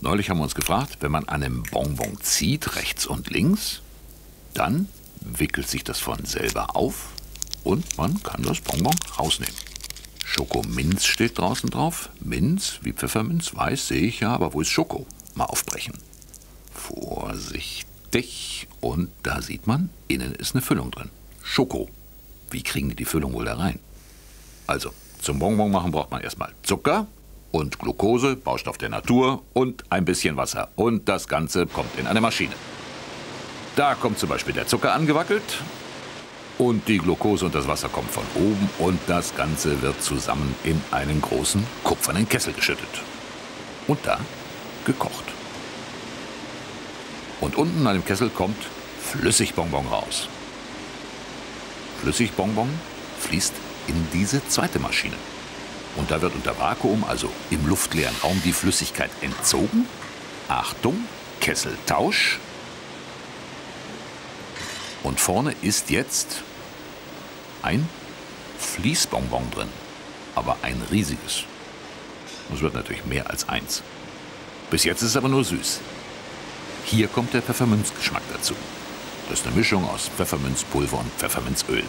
Neulich haben wir uns gefragt, wenn man an einem Bonbon zieht, rechts und links, dann wickelt sich das von selber auf und man kann das Bonbon rausnehmen. Schokominz steht draußen drauf. Minz, wie Pfefferminz, weiß, sehe ich ja, aber wo ist Schoko? Mal aufbrechen. Vorsichtig. Und da sieht man, innen ist eine Füllung drin. Schoko. Wie kriegen die die Füllung wohl da rein? Also, zum Bonbon machen braucht man erstmal Zucker und Glucose, Baustoff der Natur und ein bisschen Wasser. Und das Ganze kommt in eine Maschine. Da kommt zum Beispiel der Zucker angewackelt und die Glucose und das Wasser kommen von oben und das Ganze wird zusammen in einen großen kupfernen Kessel geschüttet. Und da gekocht. Und unten an dem Kessel kommt Flüssigbonbon raus. Flüssigbonbon fließt in diese zweite Maschine. Und da wird unter Vakuum, also im luftleeren Raum, die Flüssigkeit entzogen. Achtung, Kesseltausch. Und vorne ist jetzt ein Fließbonbon drin. Aber ein riesiges. Es wird natürlich mehr als eins. Bis jetzt ist es aber nur süß. Hier kommt der Pfefferminzgeschmack dazu. Das ist eine Mischung aus Pfefferminzpulver und Pfefferminzöl.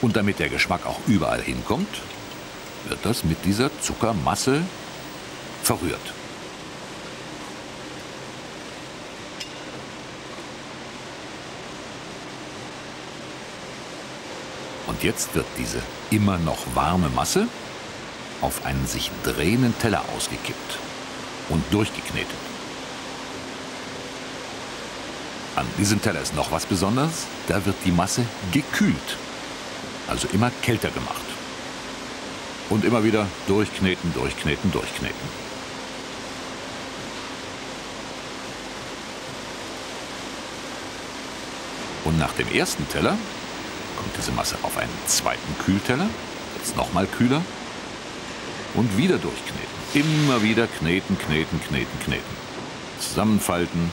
Und damit der Geschmack auch überall hinkommt, wird das mit dieser Zuckermasse verrührt. Und jetzt wird diese immer noch warme Masse auf einen sich drehenden Teller ausgekippt und durchgeknetet. An diesem Teller ist noch was Besonderes. Da wird die Masse gekühlt, also immer kälter gemacht. Und immer wieder durchkneten, durchkneten, durchkneten. Und nach dem ersten Teller kommt diese Masse auf einen zweiten Kühlteller, jetzt nochmal kühler und wieder durchkneten. Immer wieder kneten, kneten, kneten, kneten. Zusammenfalten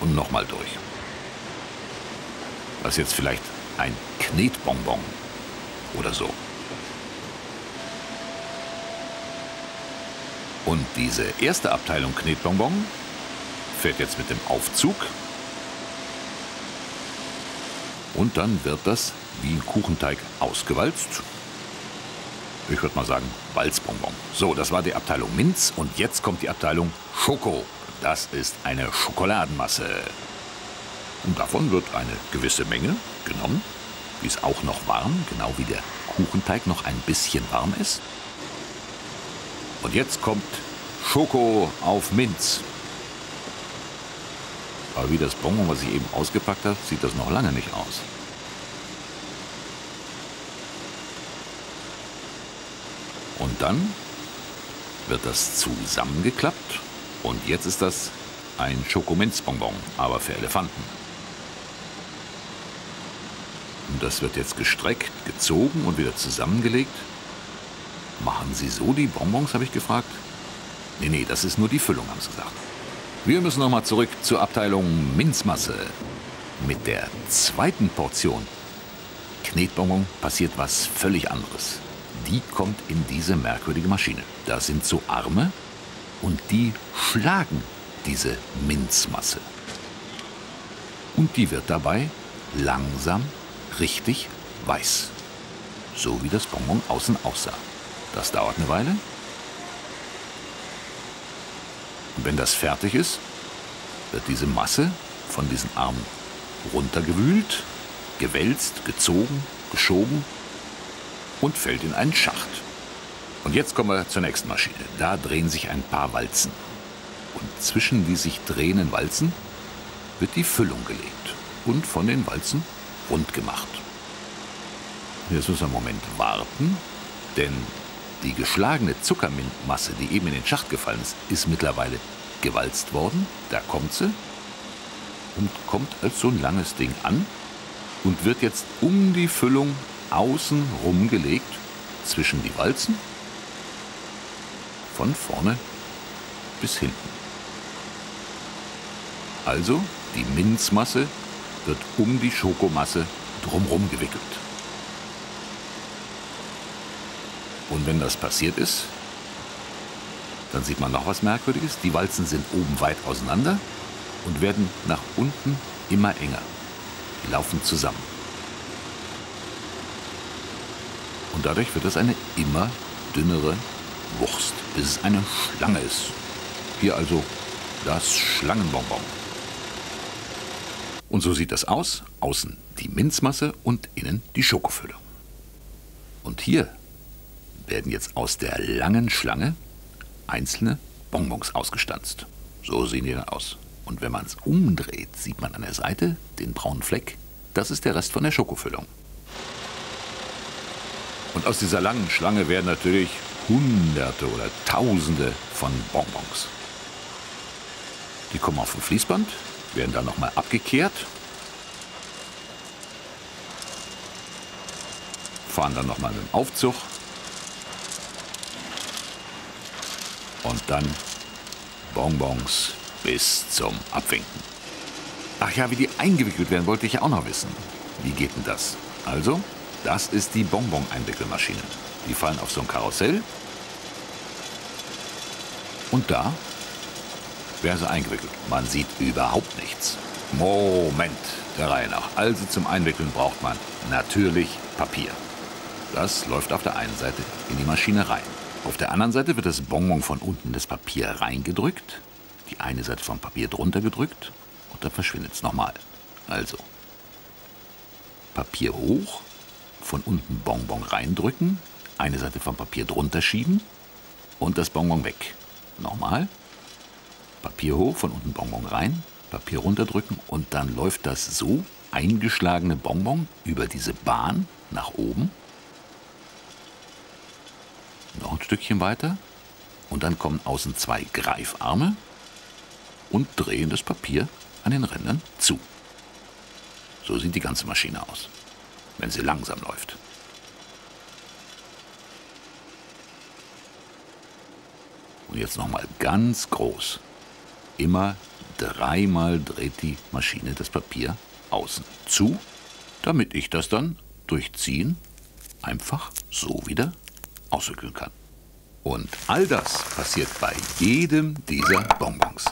und nochmal durch. Ist jetzt vielleicht ein Knetbonbon oder so. Und diese erste Abteilung Knetbonbon fährt jetzt mit dem Aufzug und dann wird das wie ein Kuchenteig ausgewalzt. Ich würde mal sagen, Walzbonbon. So, das war die Abteilung Minz und jetzt kommt die Abteilung Schoko. Das ist eine Schokoladenmasse. Und davon wird eine gewisse Menge genommen. Die ist auch noch warm, genau wie der Kuchenteig noch ein bisschen warm ist. Und jetzt kommt Schoko auf Minz. Aber wie das Bonbon, was ich eben ausgepackt habe, sieht das noch lange nicht aus. Und dann wird das zusammengeklappt und jetzt ist das ein Schokominzbonbon, aber für Elefanten. Und das wird jetzt gestreckt, gezogen und wieder zusammengelegt. Machen Sie so die Bonbons, habe ich gefragt. Nee, nee, das ist nur die Füllung, haben Sie gesagt. Wir müssen nochmal zurück zur Abteilung Minzmasse. Mit der zweiten Portion Knetbonbon passiert was völlig anderes. Die kommt in diese merkwürdige Maschine. Da sind so Arme und die schlagen diese Minzmasse. Und die wird dabei langsam richtig weiß. So wie das Bonbon außen aussah. Das dauert eine Weile Und wenn das fertig ist, wird diese Masse von diesen Armen runtergewühlt, gewälzt, gezogen, geschoben und fällt in einen Schacht. Und jetzt kommen wir zur nächsten Maschine. Da drehen sich ein paar Walzen. Und zwischen die sich drehenden Walzen wird die Füllung gelegt und von den Walzen rund gemacht. Jetzt müssen wir einen Moment warten, denn die geschlagene Zuckermintmasse, die eben in den Schacht gefallen ist, ist mittlerweile gewalzt worden. Da kommt sie und kommt als so ein langes Ding an und wird jetzt um die Füllung außen rumgelegt zwischen die Walzen von vorne bis hinten. Also die Minzmasse wird um die Schokomasse drumherum gewickelt. Und wenn das passiert ist, dann sieht man noch was Merkwürdiges. Die Walzen sind oben weit auseinander und werden nach unten immer enger. Die laufen zusammen. Und dadurch wird es eine immer dünnere Wurst, bis es eine Schlange ist. Hier also das Schlangenbonbon. Und so sieht das aus. Außen die Minzmasse und innen die Schokofüllung. Und hier werden jetzt aus der langen Schlange einzelne Bonbons ausgestanzt. So sehen die dann aus. Und wenn man es umdreht, sieht man an der Seite den braunen Fleck. Das ist der Rest von der Schokofüllung. Und aus dieser langen Schlange werden natürlich Hunderte oder Tausende von Bonbons. Die kommen auf dem Fließband, werden dann nochmal abgekehrt, fahren dann nochmal mit dem Aufzug und dann Bonbons bis zum Abwinken. Ach ja, wie die eingewickelt werden, wollte ich ja auch noch wissen. Wie geht denn das? Also, das ist die Bonbon-Einwickelmaschine. Die fallen auf so ein Karussell. Und da sie eingewickelt. Man sieht überhaupt nichts. Moment, der Reihe nach. Also zum Einwickeln braucht man natürlich Papier. Das läuft auf der einen Seite in die Maschine rein. Auf der anderen Seite wird das Bonbon von unten das Papier reingedrückt, die eine Seite vom Papier drunter gedrückt und dann verschwindet es nochmal. Also Papier hoch, von unten Bonbon reindrücken, eine Seite vom Papier drunter schieben und das Bonbon weg. Nochmal. Papier hoch, von unten Bonbon rein, Papier runterdrücken und dann läuft das so eingeschlagene Bonbon über diese Bahn nach oben. Noch ein Stückchen weiter und dann kommen außen zwei Greifarme und drehen das Papier an den Rändern zu. So sieht die ganze Maschine aus wenn sie langsam läuft. Und jetzt nochmal ganz groß. Immer dreimal dreht die Maschine das Papier außen zu, damit ich das dann durchziehen einfach so wieder auswickeln kann. Und all das passiert bei jedem dieser Bonbons.